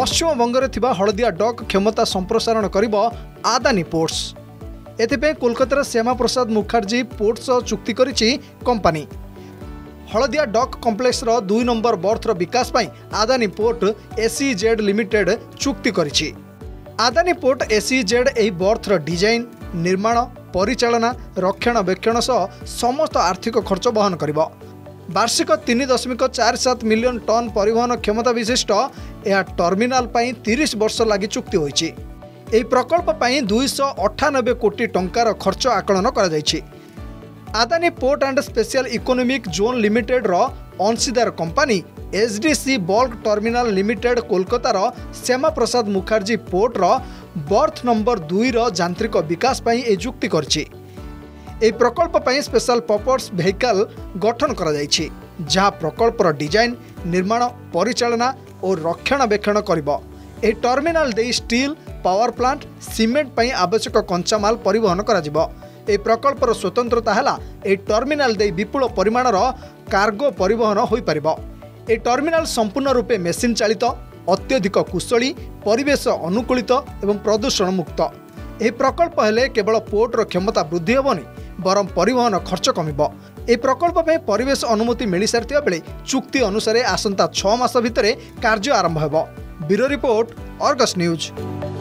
ପଶ୍ଚିମବଙ୍ଗରେ ଥିବା ହଳଦିଆ ଡକ୍ କ୍ଷମତା ସମ୍ପ୍ରସାରଣ କରିବ ଆଦାନୀ ପୋର୍ଟସ୍ ଏଥିପାଇଁ କୋଲକାତାର ଶ୍ୟାମାପ୍ରସାଦ ମୁଖାର୍ଜୀ ପୋର୍ଟ ସହ ଚୁକ୍ତି କରିଛି କମ୍ପାନୀ ହଳଦିଆ ଡକ୍ କମ୍ପ୍ଲେକ୍ସର ଦୁଇ ନମ୍ବର ବର୍ଥର ବିକାଶ ପାଇଁ Adani port S E Z limited ଚୁକ୍ତି କରିଛି ଆଦାନୀ ପୋର୍ଟ ଏସି ଜେଡ୍ ଏହି ବର୍ଥର ଡିଜାଇନ୍ ନିର୍ମାଣ ପରିଚାଳନା ରକ୍ଷଣାବେକ୍ଷଣ ସହ ସମସ୍ତ ଆର୍ଥିକ ଖର୍ଚ୍ଚ ବହନ କରିବ वार्षिक 3.47 मिलियन टन परिवहन क्षमता বিশিষ্ট এ টার্মিনাল পাই 30 বছৰ লাগি চুক্তি হৈছে এই প্রকল্প পাই 298 কোটি টংকাৰ খৰচ আকলন কৰা হৈছে Adani port and special economic zone limited ৰ অংশীдар company S D C bulk terminal limited কলিকতাৰ শেমা প্রসাদ মুখাৰজি পোট ৰ বৰ্থ নম্বৰ 2 ৰ যান্ত্ৰিক বিকাশ পাই এ যুক্তি কৰছে ଏହି ପ୍ରକଳ୍ପ ପାଇଁ ସ୍ପେଶାଲ ପପର୍ସ ଭେହିକାଲ ଗଠନ କରାଯାଇଛି ଯାହା ପ୍ରକଳ୍ପର ଡିଜାଇନ୍ ନିର୍ମାଣ ପରିଚାଳନା ଓ ରକ୍ଷଣାବେକ୍ଷଣ କରିବ ଏହି ଟର୍ମିନାଲ ଦେଇ ଷ୍ଟିଲ୍ ପାୱାର ପ୍ଲାଣ୍ଟ ସିମେଣ୍ଟ ପାଇଁ ଆବଶ୍ୟକ କଞ୍ଚାମାଲ ପରିବହନ କରାଯିବ ଏହି ପ୍ରକଳ୍ପର ସ୍ୱତନ୍ତ୍ରତା ହେଲା ଏହି ଟର୍ମିନାଲ ଦେଇ ବିପୁଳ ପରିମାଣର କାର୍ଗୋ ପରିବହନ ହୋଇପାରିବ ଏହି ଟର୍ମିନାଲ ସମ୍ପୂର୍ଣ୍ଣ ରୂପେ ମେସିନ୍ ଚାଳିତ ଅତ୍ୟଧିକ କୁଶଳୀ ପରିବେଶ ଅନୁକୂଳିତ ଏବଂ ପ୍ରଦୂଷଣମୁକ୍ତ ଏହି ପ୍ରକଳ୍ପ ହେଲେ କେବଳ ପୋର୍ଟର କ୍ଷମତା ବୃଦ୍ଧି ହେବନି ବରଂ ପରିବହନ ଖର୍ଚ୍ଚ କମିବ ଏହି ପ୍ରକଳ୍ପ ପାଇଁ ପରିବେଶ ଅନୁମତି ମିଳିସାରିଥିବା ବେଳେ ଚୁକ୍ତି ଅନୁସାରେ ଆସନ୍ତା ଛଅ ମାସ ଭିତରେ କାର୍ଯ୍ୟ ଆରମ୍ଭ ହେବ ବ୍ୟୁରୋ ରିପୋର୍ଟ ଅର୍ଗସ୍ ନ୍ୟୁଜ୍